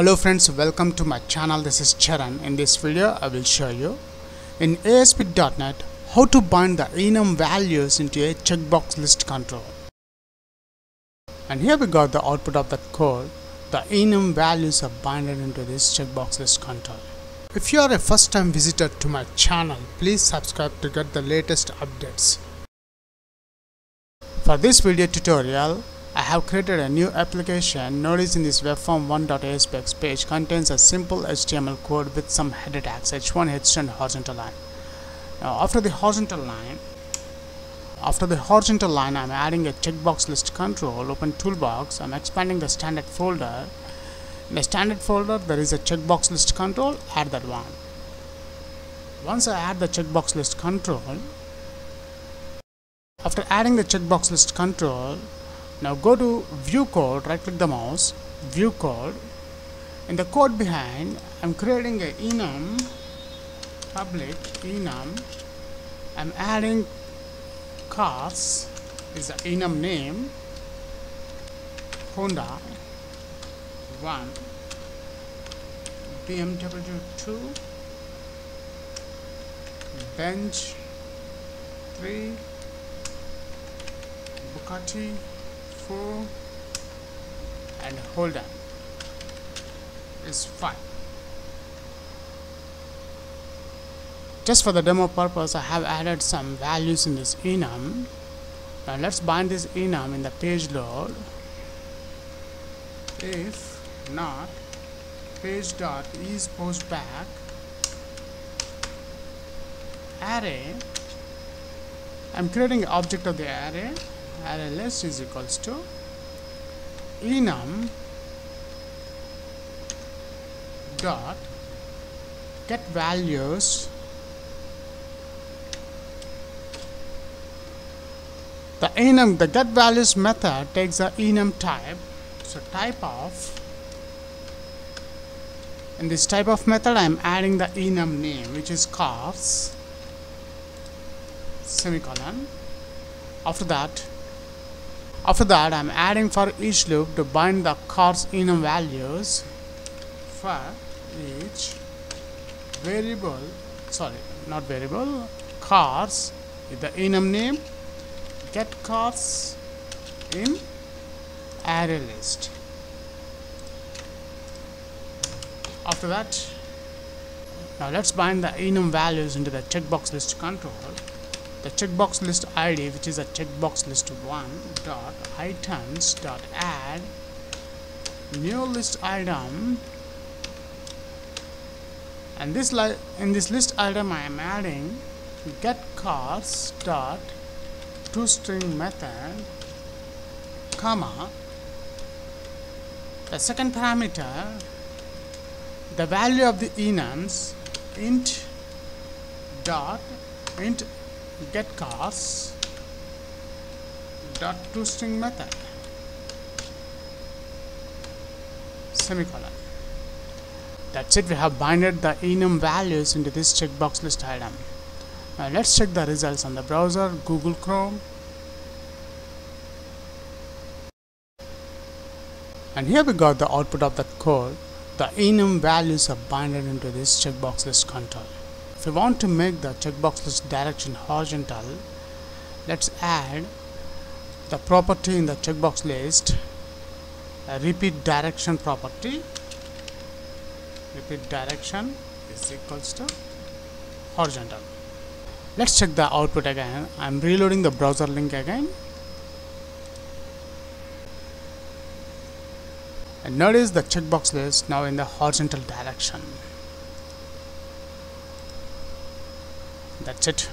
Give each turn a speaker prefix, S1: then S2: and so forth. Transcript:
S1: Hello friends, welcome to my channel. This is Charan. In this video, I will show you in ASP.NET how to bind the enum values into a checkbox list control. And here we got the output of that code. The enum values are binded into this checkbox list control. If you are a first time visitor to my channel, please subscribe to get the latest updates. For this video tutorial, I have created a new application. Notice in this webform 1.aspx page contains a simple HTML code with some header tags h1, h2 and horizontal line. Now after the horizontal line, after the horizontal line I'm adding a checkbox list control, open toolbox, I'm expanding the standard folder. In the standard folder there is a checkbox list control, add that one. Once I add the checkbox list control, after adding the checkbox list control, now go to view code, right click the mouse, view code. In the code behind, I'm creating a enum, public enum. I'm adding cars is the enum name, Honda 1, BMW 2, Benz 3, Bugatti 4 and hold on. Is 5 just for the demo purpose I have added some values in this enum. Now let's bind this enum in the page load. If not page dot is post back. Array. I'm creating object of the array list is equals to enum dot get values the enum the get values method takes the enum type. So type of in this type of method I am adding the enum name which is cars semicolon. After that after that I'm adding for each loop to bind the cars enum values for each variable sorry not variable cars with the enum name get cars in array list. After that now let's bind the enum values into the checkbox list control the checkbox list id which is a checkbox list 1 dot items dot add new list item. And this li in this list item I am adding get cars dot to string method comma. The second parameter the value of the enums int dot int get cars. Dot to string method. Semicolon. That's it. We have binded the enum values into this checkbox list item. Now let's check the results on the browser google chrome. And here we got the output of that code. The enum values are binded into this checkbox list control if we want to make the checkbox list direction horizontal. Let's add the property in the checkbox list a repeat direction property. Repeat direction is equals to horizontal. Let's check the output again. I'm reloading the browser link again. And notice the checkbox list now in the horizontal direction that's it